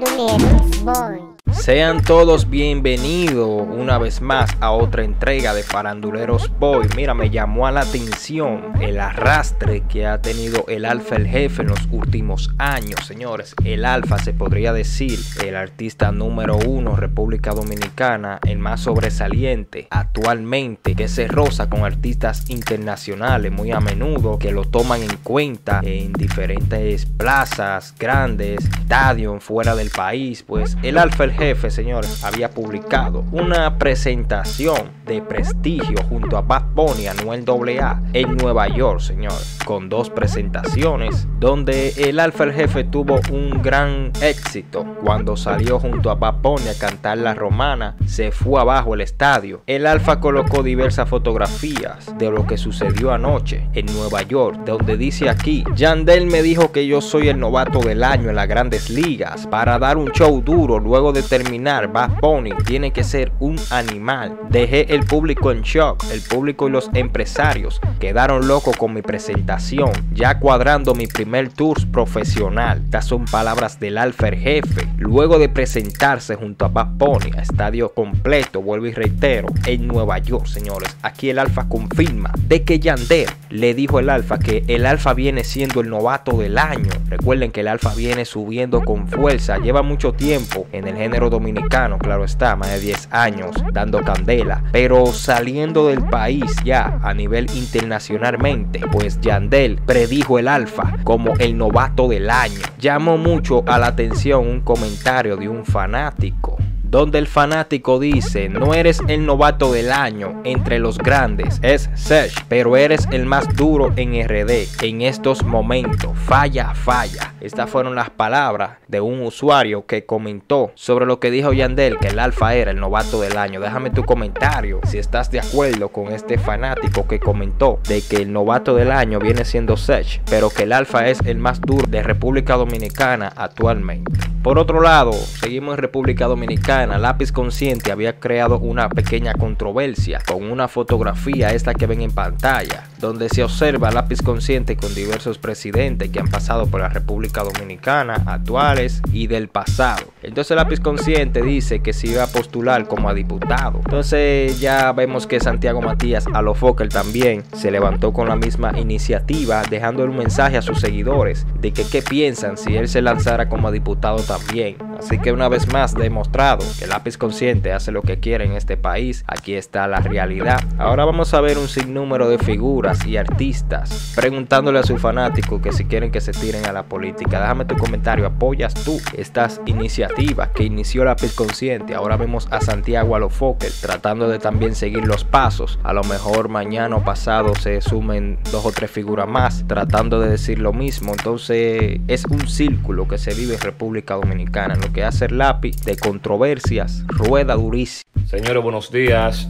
Faranduleros Boy. Sean todos bienvenidos una vez más a otra entrega de Faranduleros Boy. Mira, me llamó a la atención el arrastre que ha tenido el Alfa el Jefe en los últimos años, señores. El Alfa se podría decir el artista número uno República Dominicana, el más sobresaliente actualmente, que se roza con artistas internacionales muy a menudo que lo toman en cuenta en diferentes plazas grandes, estadios fuera del país. Pues el Alfa el Jefe jefe, señores, había publicado una presentación de prestigio junto a Bad Bunny, Anuel AA en Nueva York, señores, con dos presentaciones donde el Alfa el Jefe tuvo un gran éxito cuando salió junto a Bad Bunny a cantar la romana, se fue abajo el estadio. El Alfa colocó diversas fotografías de lo que sucedió anoche en Nueva York, donde dice aquí, Yandel me dijo que yo soy el novato del año en las grandes ligas para dar un show duro luego de terminar, Bad Bunny tiene que ser un animal. Dejé el público en shock, el público y los empresarios quedaron locos con mi presentación, ya cuadrando mi primer tour profesional. Estas son palabras del Alfer Jefe. Luego de presentarse junto a Bad Bunny a estadio completo, vuelvo y reitero, en Nueva York, señores. Aquí el Alfa confirma de que Yandel le dijo el Alfa que el Alfa viene siendo el novato del año. Recuerden que el Alfa viene subiendo con fuerza, lleva mucho tiempo en el género dominicano, claro está, más de 10 años dando candela, pero saliendo del país ya a nivel internacionalmente, pues Yandel predijo el Alfa como el novato del año. Llamó mucho a la atención un comentario de un fanático donde el fanático dice, no eres el novato del año entre los grandes, es Sesh, pero eres el más duro en RD en estos momentos, falla, falla. Estas fueron las palabras de un usuario que comentó sobre lo que dijo Yandel, que el Alfa era el novato del año. Déjame tu comentario si estás de acuerdo con este fanático que comentó de que el novato del año viene siendo Sech, pero que el Alfa es el más duro de República Dominicana actualmente. Por otro lado, seguimos en República Dominicana. Lápiz Consciente había creado una pequeña controversia con una fotografía esta que ven en pantalla, donde se observa Lápiz Consciente con diversos presidentes que han pasado por la República Dominicana, actuales y del pasado. Entonces Lápiz Consciente dice que se iba a postular como a diputado. Entonces ya vemos que Santiago Matías a lo Fokker también se levantó con la misma iniciativa, dejando un mensaje a sus seguidores de que qué piensan si él se lanzara como diputado también. Así que una vez más demostrado que lápiz consciente hace lo que quiere en este país. Aquí está la realidad. Ahora vamos a ver un sinnúmero de figuras y artistas preguntándole a su fanático que si quieren que se tiren a la política. Déjame tu comentario. ¿Apoyas tú estas iniciativas que inició lápiz consciente? Ahora vemos a Santiago Alofoque tratando de también seguir los pasos. A lo mejor mañana o pasado se sumen dos o tres figuras más tratando de decir lo mismo. Entonces es un círculo que se vive en República Dominicana. Lo que hace el lápiz de controversias, rueda durísimo. Señores, buenos días.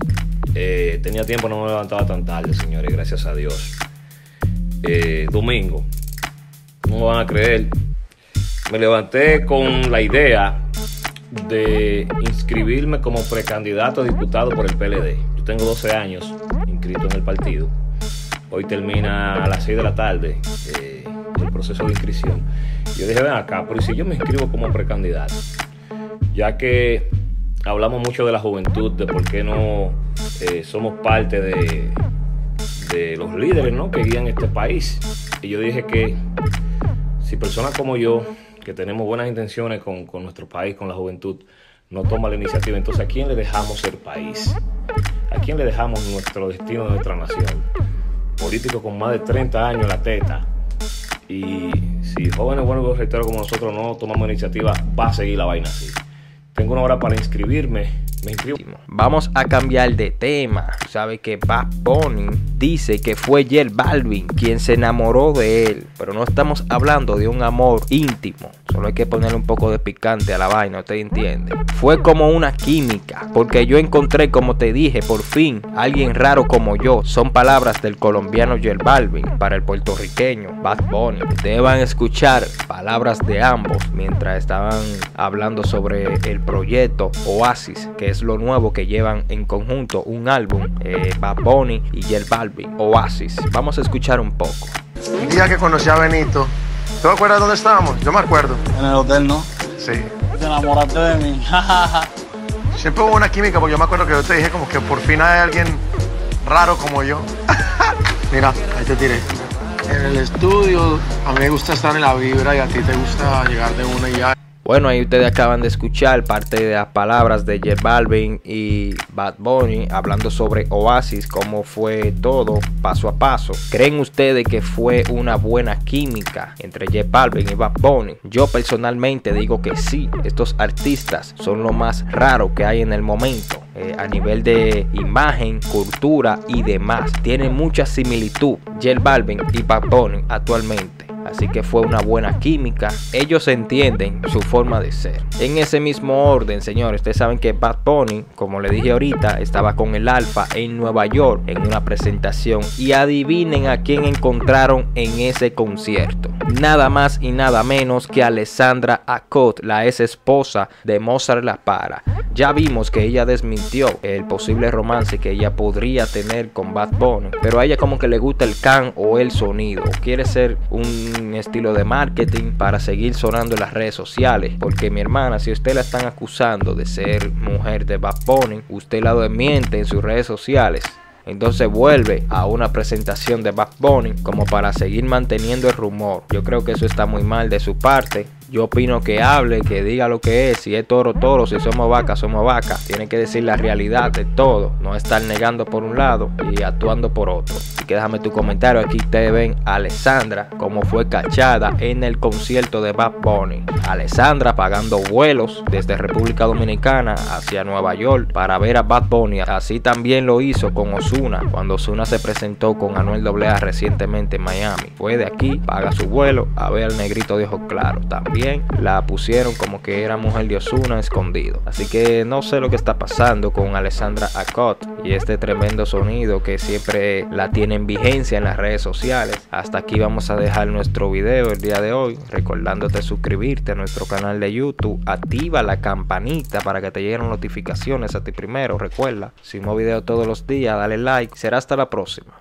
Eh, tenía tiempo, no me levantaba tan tarde, señores, gracias a Dios. Eh, domingo, no me van a creer. Me levanté con la idea de inscribirme como precandidato a diputado por el PLD. Yo tengo 12 años inscrito en el partido. Hoy termina a las 6 de la tarde eh, el proceso de inscripción. Yo dije, ven acá, pero si yo me inscribo como precandidato, ya que hablamos mucho de la juventud, de por qué no eh, somos parte de, de los líderes ¿no? que guían este país. Y yo dije que si personas como yo, que tenemos buenas intenciones con, con nuestro país, con la juventud, no toma la iniciativa, entonces ¿a quién le dejamos el país? ¿A quién le dejamos nuestro destino de nuestra nación? Políticos con más de 30 años en la teta. Y si jóvenes buenos reitero como nosotros no tomamos iniciativa, va a seguir la vaina así. Tengo una hora para inscribirme. Vamos a cambiar de tema. Sabe que Bad Bunny dice que fue J Balvin quien se enamoró de él. Pero no estamos hablando de un amor íntimo. Solo hay que ponerle un poco de picante a la vaina, ¿usted entiende? Fue como una química. Porque yo encontré, como te dije, por fin, alguien raro como yo. Son palabras del colombiano J Balvin para el puertorriqueño Bad Bunny. A escuchar palabras de ambos mientras estaban hablando sobre el proyecto Oasis, que es lo nuevo que llevan en conjunto un álbum, eh, Bad Bunny y J Balvin, Oasis. Vamos a escuchar un poco. Un día que conocí a Benito, ¿tú te acuerdas dónde estábamos? Yo me acuerdo. En el hotel, ¿no? Sí. te enamoraste de mí. Siempre hubo una química, porque yo me acuerdo que yo te dije como que por fin hay alguien raro como yo. Mira, ahí te tiré. En el estudio, a mí me gusta estar en la vibra y a ti te gusta llegar de una y ya. Bueno, ahí ustedes acaban de escuchar parte de las palabras de J Balvin y Bad Bunny hablando sobre Oasis, cómo fue todo paso a paso. ¿Creen ustedes que fue una buena química entre J Balvin y Bad Bunny? Yo personalmente digo que sí, estos artistas son lo más raro que hay en el momento. Eh, a nivel de imagen, cultura y demás. Tienen mucha similitud J Balvin y Bad Bunny actualmente. Así que fue una buena química. Ellos entienden su forma de ser. En ese mismo orden, señores, ustedes saben que Bad Bunny, como le dije ahorita, estaba con el Alfa en Nueva York en una presentación. Y adivinen a quién encontraron en ese concierto. Nada más y nada menos que Alessandra Acot, la ex esposa de Mozart La Para. Ya vimos que ella desmintió el posible romance que ella podría tener con Bad Bunny, pero a ella como que le gusta el can o el sonido, quiere ser un estilo de marketing para seguir sonando en las redes sociales, porque mi hermana, si usted la están acusando de ser mujer de Bad usted la desmiente en sus redes sociales. Entonces vuelve a una presentación de Bad como para seguir manteniendo el rumor. Yo creo que eso está muy mal de su parte. Yo opino que hable, que diga lo que es, si es toro, toro, si somos vaca, somos vaca. Tiene que decir la realidad de todo, no estar negando por un lado y actuando por otro. Así que déjame tu comentario, aquí ustedes ven a Alessandra como fue cachada en el concierto de Bad Bunny. Alessandra pagando vuelos desde República Dominicana hacia Nueva York para ver a Bad Bunny. Así también lo hizo con Osuna cuando Osuna se presentó con Anuel AA recientemente en Miami. Fue de aquí, paga su vuelo a ver al negrito de ojos claros. También la pusieron como que era mujer de Osuna escondido. Así que no sé lo que está pasando con Alessandra Acot y este tremendo sonido que siempre la tiene en vigencia en las redes sociales. Hasta aquí vamos a dejar nuestro video el día de hoy, recordándote suscribirte a nuestro canal de YouTube, activa la campanita para que te lleguen notificaciones a ti primero. Recuerda, si no video todos los días, dale like. Será hasta la próxima.